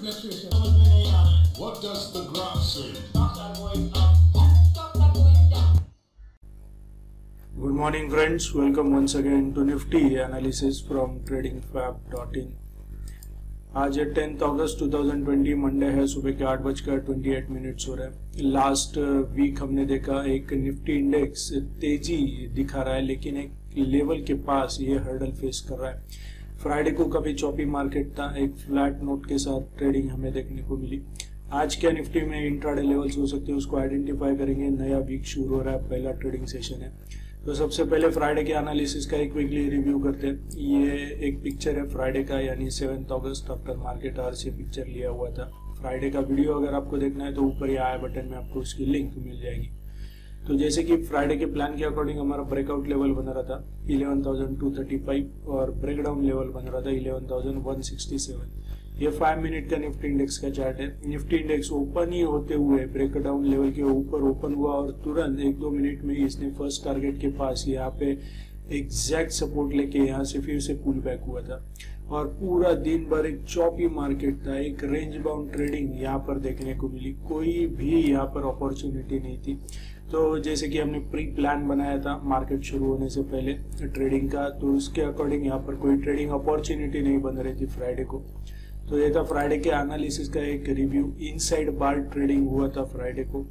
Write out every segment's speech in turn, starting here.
What does the graph say? Good morning, friends. Welcome once again to Nifty analysis from tradingfab.in. आज है tenth August 2020 Monday है सुबह के आठ बजकर ट्वेंटी एट मिनट्स हो रहे हैं लास्ट वीक हमने देखा एक निफ्टी इंडेक्स तेज़ी दिखा रहा है लेकिन एक लेवल के पास ये हर्डल फेस कर रहा है फ्राइडे को काफ़ी चौपी मार्केट था, एक फ्लैट नोट के साथ ट्रेडिंग हमें देखने को मिली। आज क्या निफ्टी में इंट्राडे लेवल्स हो सकते हैं, उसको आइडेंटिफाई करेंगे। नया वीक शुरू हो रहा है, पहला ट्रेडिंग सेशन है। तो सबसे पहले फ्राइडे के एनालिसिस का एक वीकली रिव्यू करते हैं। ये एक पिक्चर है फ्राइडे का, यानी सेवेंथ अगस्त आफ्टर मार्केट आवर से पिक्चर लिया हुआ था। फ्राइडे का वीडियो अगर आपको देखना है तो ऊपर ही आया बटन में आपको उसकी लिंक मिल जाएगी। तो जैसे कि फ्राइडे के प्लान के अकॉर्डिंग हमारा ब्रेकआउट लेवल बन रहा था 11,235 और ब्रेकडाउन लेवल बन रहा था 11,167 ये फाइव मिनट का निफ्टी इंडेक्स का चार्ट है. निफ्टी इंडेक्स ओपन ही होते हुए ब्रेकडाउन लेवल के ऊपर ओपन हुआ और तुरंत एक दो मिनट में इसने फ़र्स्ट टारगेट के पास यहाँ पे एग्जैक्ट सपोर्ट लेके यहाँ से फिर से पुल बैक हुआ था। और पूरा दिन भर एक चौपी मार्केट था, एक रेंज बाउंड ट्रेडिंग यहाँ पर देखने को मिली। कोई भी यहाँ पर अपॉर्चुनिटी नहीं थी। तो जैसे कि हमने प्री प्लान बनाया था मार्केट शुरू होने से पहले ट्रेडिंग का तो उसके अकॉर्डिंग यहाँ पर कोई ट्रेडिंग अपॉर्चुनिटी नहीं बन रही थी फ्राइडे को। तो ये था फ्राइडे के एनालिसिस का एक रिव्यू इनसाइड बार ट्रेडिंग हुआ था फ्राइडे को।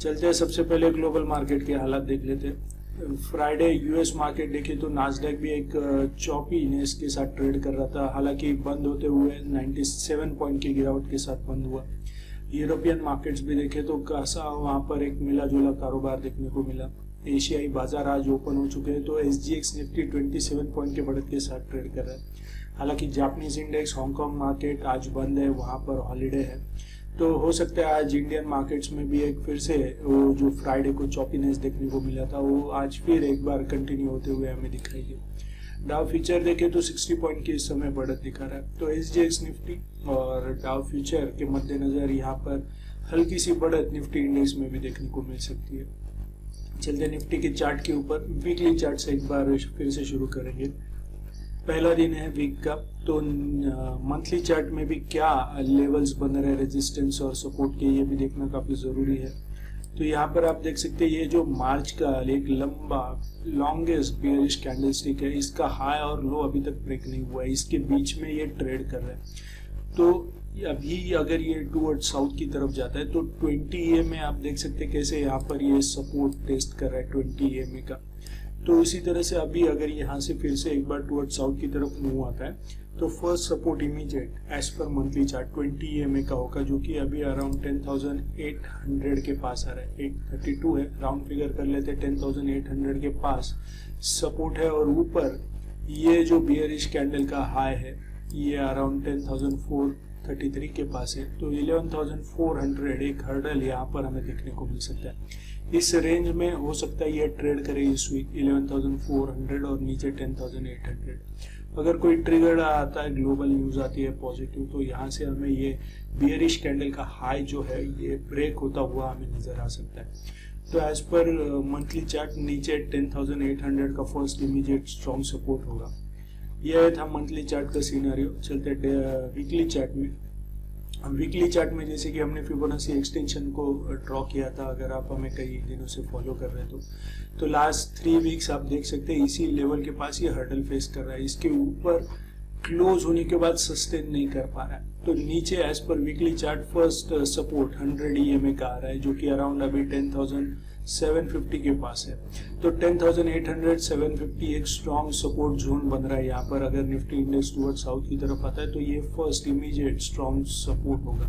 चलते हैं, सबसे पहले ग्लोबल मार्केट के हालात देख लेते फ्राइडे यूएस मार्केट देखे तो नाजडेक भी एक चौपीनेस के साथ ट्रेड कर रहा था। हालाँकि बंद होते हुए 97 पॉइंट की गिरावट के साथ बंद हुआ। यूरोपियन मार्केट्स भी देखे तो खासा वहाँ पर एक मिला जुला कारोबार देखने को मिला। एशियाई बाज़ार आज ओपन हो चुके हैं तो S G X Nifty 27 point के बढ़त के साथ ट्रेड कर रहा है। हालाँकि जापानीज इंडेक्स हांगकांग मार्केट आज बंद है, वहाँ पर हॉलीडे है। तो हो सकता है आज इंडियन मार्केट्स में भी एक फिर से वो जो फ्राइडे को चौपीनेस देखने को मिला था, वो आज फिर एक बार कंटिन्यू होते हुए हमें दिखाई दी डाव फ्यूचर देखे तो 60 पॉइंट की इस समय बढ़त दिखा रहा है। तो एस जी एक्स निफ्टी और डाव फ्यूचर के मद्देनजर यहाँ पर हल्की सी बढ़त निफ्टी इंडेक्स में भी देखने को मिल सकती है। चलते निफ्टी के चार्ट के ऊपर। वीकली चार्ट से एक बार फिर से शुरू करेंगे। पहला दिन है वीक का तो मंथली चार्ट में भी क्या लेवल्स बन रहे हैं रेजिस्टेंस और सपोर्ट के, ये भी देखना काफ़ी ज़रूरी है। तो यहाँ पर आप देख सकते हैं, ये जो मार्च का एक लंबा लॉन्गेस्ट बियरिश कैंडल स्टिक है, इसका हाई और लो अभी तक ब्रेक नहीं हुआ है, इसके बीच में ये ट्रेड कर रहा है। तो अभी अगर ये टूवर्ड साउथ की तरफ़ जाता है तो 20 ए में आप देख सकते हैं कैसे यहाँ पर ये सपोर्ट टेस्ट कर रहा है 20 ए में का। तो इसी तरह से अभी अगर यहाँ से फिर से एक बार टूवर्ड साउथ की तरफ़ मूव आता है तो फ़र्स्ट सपोर्ट इमीडिएट एज पर मंथली चार्ट 20 ई का होगा जो कि अभी अराउंड 10,800 के पास आ रहा है। 832 है राउंड फिगर कर लेते हैं 10,800 के पास सपोर्ट है और ऊपर ये जो बियरिश कैंडल का हाई है ये अराउंड 10,433 के पास है तो 11,400 एक हर्डल यहाँ पर हमें देखने को मिल सकता है। इस रेंज में हो सकता है ये ट्रेड करे इस वीक 11,400 और नीचे 10,800 अगर कोई ट्रिगर आता है ग्लोबल न्यूज़ आती है पॉजिटिव तो यहाँ से हमें ये बियरिश कैंडल का हाई जो है ये ब्रेक होता हुआ हमें नज़र आ सकता है। तो एज पर मंथली चार्ट नीचे 10,800 का फ़र्स्ट इमीडिएट स्ट्रॉन्ग सपोर्ट होगा। यह था मंथली चार्ट का सीनारियो चलते वीकली चार्ट में। वीकली चार्ट में जैसे कि हमने फिबोनाची एक्सटेंशन को ड्रॉ किया था, अगर आप हमें कई दिनों से फॉलो कर रहे तो। तो लास्ट थ्री वीक्स आप देख सकते हैं, इसी लेवल के पास ये हर्डल फेस कर रहा है। इसके ऊपर क्लोज होने के बाद सस्टेन नहीं कर पा रहा है। तो नीचे एज पर weekly chart first support 100 EMA का आ रहा है, जो कि अराउंड अभी 10,750 के पास है। तो 10,800 750 एक स्ट्रॉन्ग सपोर्ट जोन बन रहा है यहाँ पर अगर निफ्टी इंडेक्स टूवर्ड साउथ की तरफ़ आता है तो ये फ़र्स्ट इमीडिएट स्ट्रॉन्ग सपोर्ट होगा।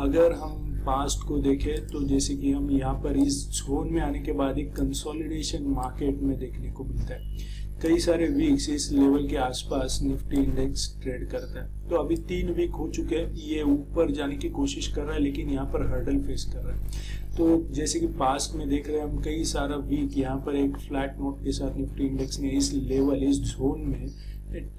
अगर हम पास्ट को देखें तो जैसे कि हम यहाँ पर इस जोन में आने के बाद एक कंसोलिडेशन मार्केट में देखने को मिलता है। कई सारे वीक्स इस लेवल के आसपास निफ्टी इंडेक्स ट्रेड करता है। तो अभी तीन वीक हो चुके हैं, ये ऊपर जाने की कोशिश कर रहा है, लेकिन यहाँ पर हर्डल फेस कर रहा है। तो जैसे कि पास्ट में देख रहे हैं हम, कई सारा वीक यहाँ पर एक फ्लैट नोट के साथ निफ्टी इंडेक्स ने इस लेवल इस जोन में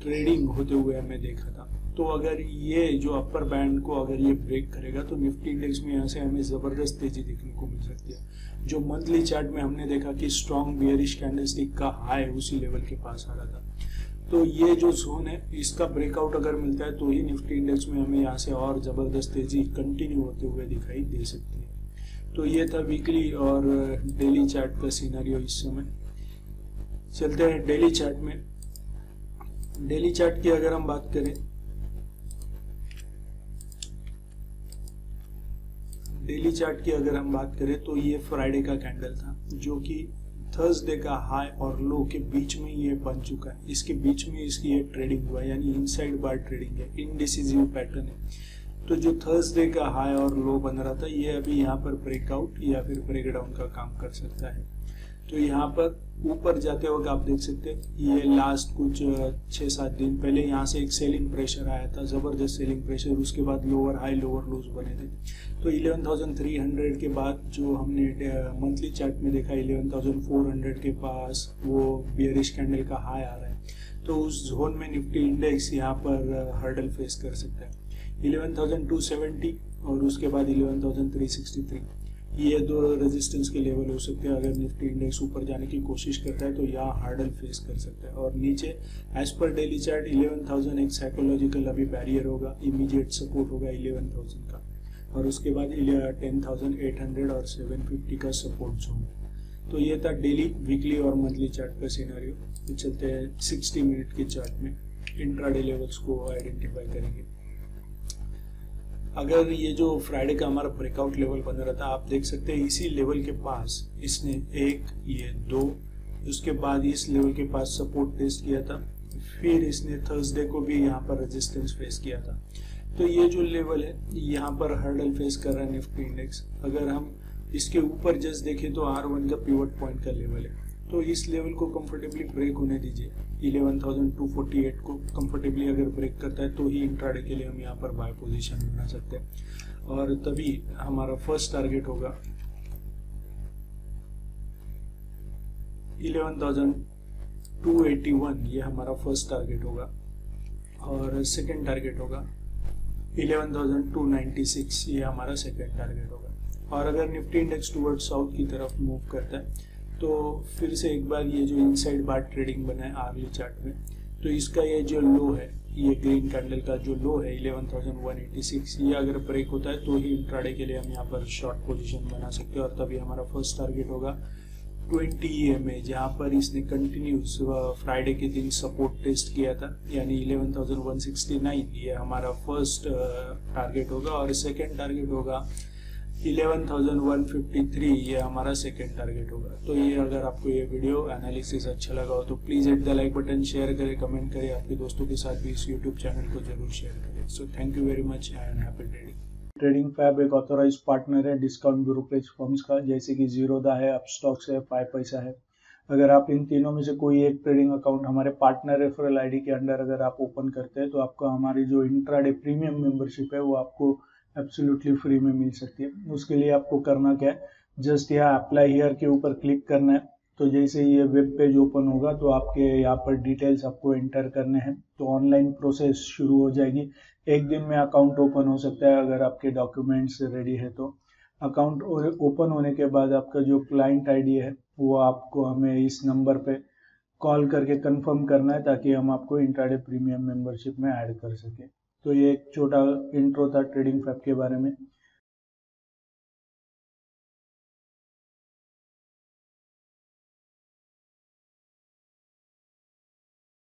ट्रेडिंग होते हुए हमें देखा था। तो अगर ये जो अपर बैंड को अगर ये ब्रेक करेगा तो निफ्टी इंडेक्स में यहाँ से हमें ज़बरदस्त तेज़ी देखने को मिल सकती है। जो मंथली चार्ट में हमने देखा कि स्ट्रॉन्ग बियरिश कैंडलस्टिक का हाई उसी लेवल के पास आ रहा था। तो ये जो जोन है, इसका ब्रेकआउट अगर मिलता है तो ही निफ्टी इंडेक्स में हमें यहाँ से और ज़बरदस्त तेज़ी कंटिन्यू होते हुए दिखाई दे सकती है। तो ये था वीकली और डेली चार्ट का सीनरियो इस समय। चलते हैं डेली चार्ट में। डेली चार्ट की अगर हम बात करें डेली चार्ट की अगर हम बात करें तो ये फ्राइडे का कैंडल था, जो कि थर्सडे का हाई और लो के बीच में ये बन चुका है। इसके बीच में इसकी ये ट्रेडिंग हुआ यानी इनसाइड बार ट्रेडिंग है इनडिसिजिव पैटर्न है। तो जो थर्सडे का हाई और लो बन रहा था, ये अभी यहाँ पर ब्रेकआउट या फिर ब्रेकडाउन का काम कर सकता है। तो यहाँ पर ऊपर जाते वक्त आप देख सकते हैं ये लास्ट कुछ छः सात दिन पहले यहाँ से एक सेलिंग प्रेशर आया था ज़बरदस्त सेलिंग प्रेशर उसके बाद लोअर हाई लोअर लोज बने थे। तो 11,300 के बाद जो हमने मंथली चार्ट में देखा 11,400 के पास वो बियरिश कैंडल का हाई आ रहा है। तो उस जोन में निफ्टी इंडेक्स यहाँ पर हर्डल फेस कर सकता है। 11,270 और उसके बाद 11,363 ये दो रेजिस्टेंस के लेवल हो सकते हैं। अगर निफ्टी इंडेक्स ऊपर जाने की कोशिश करता है तो यहाँ हार्डल फेस कर सकता है। और नीचे एज पर डेली चार्ट 11,000 एक साइकोलॉजिकल अभी बैरियर होगा इमीडिएट सपोर्ट होगा 11,000 का। और उसके बाद 10,800 और 750 का सपोर्ट जोन तो ये था डेली वीकली और मंथली चार्ट का सिनेरियो तो चलते हैं 60 मिनट के चार्ट में। इंट्राडे लेवल्स को आइडेंटिफाई करेंगे। अगर ये जो फ्राइडे का हमारा ब्रेकआउट लेवल बन रहा था आप देख सकते हैं इसी लेवल के पास इसने एक, ये दो, उसके बाद इस लेवल के पास सपोर्ट टेस्ट किया था, फिर इसने थर्सडे को भी यहाँ पर रेजिस्टेंस फेस किया था। तो ये जो लेवल है, यहाँ पर हर्डल फेस कर रहा है निफ्टी इंडेक्स अगर हम इसके ऊपर जस्ट देखें तो आर वन का पिवट पॉइंट का लेवल है। तो इस लेवल को कंफर्टेबली ब्रेक होने दीजिए। 11,248 को कंफर्टेबली अगर ब्रेक करता है तो ही इंट्राडे के लिए हम यहाँ पर बाय पोजीशन बना सकते हैं। और तभी हमारा फ़र्स्ट टारगेट होगा 11,281 ये हमारा फ़र्स्ट टारगेट होगा। और सेकंड टारगेट होगा 11,296 ये हमारा सेकंड टारगेट होगा। और अगर निफ्टी इंडेक्स टूवर्ड साउथ की तरफ़ मूव करता है तो फिर से एक बार ये जो इनसाइड बार ट्रेडिंग बना है आर्ली चार्ट में तो इसका ये जो लो है ये ग्रीन कैंडल का जो लो है 11,186 ये अगर ब्रेक होता है तो ही इंट्राडे के लिए हम यहाँ पर शॉर्ट पोजीशन बना सकते हैं और तभी हमारा फ़र्स्ट टारगेट होगा 20 एम ए जहाँ पर इसने कंटिन्यूस फ्राइडे के दिन सपोर्ट टेस्ट किया था यानी 11,169 ये हमारा फ़र्स्ट टारगेट होगा और सेकेंड टारगेट होगा 11,153 ये हमारा सेकेंड टारगेट होगा। तो ये अगर आपको ये वीडियो एनालिसिस अच्छा लगा हो तो please hit the like button share करें कमेंट करें आपके दोस्तों के साथ भी इस यूट्यूब चैनल को ज़रूर शेयर करें। So thank you very much and happy trading trading fab एक ऑथोराइज पार्टनर है डिस्काउंट ब्रोकरेज फर्म्स का जैसे कि जीरोदा है अपस्टॉक्स है फाइव पैसा है। अगर आप इन तीनों में से कोई एक ट्रेडिंग अकाउंट हमारे पार्टनर रेफरल आईडी के अंडर अगर आप ओपन करते हैं तो आपको हमारी जो इंट्राडे प्रीमियम मेंबरशिप है वो आपको एब्सोल्युटली फ्री में मिल सकती है। उसके लिए आपको करना क्या है? जस्ट यहाँ अप्लाई हियर के ऊपर क्लिक करना है। तो जैसे ये वेब पेज ओपन होगा तो आपके यहाँ पर डिटेल्स आपको एंटर करने हैं। तो ऑनलाइन प्रोसेस शुरू हो जाएगी। एक दिन में अकाउंट ओपन हो सकता है अगर आपके डॉक्यूमेंट्स रेडी है तो। अकाउंट ओपन होने के बाद आपका जो क्लाइंट आईडी है, वो आपको हमें इस नंबर पे कॉल करके कंफर्म करना है ताकि हम आपको इंट्राडे प्रीमियम मेंबरशिप में ऐड कर सकें। तो ये एक छोटा इंट्रो था ट्रेडिंग फैप के बारे में।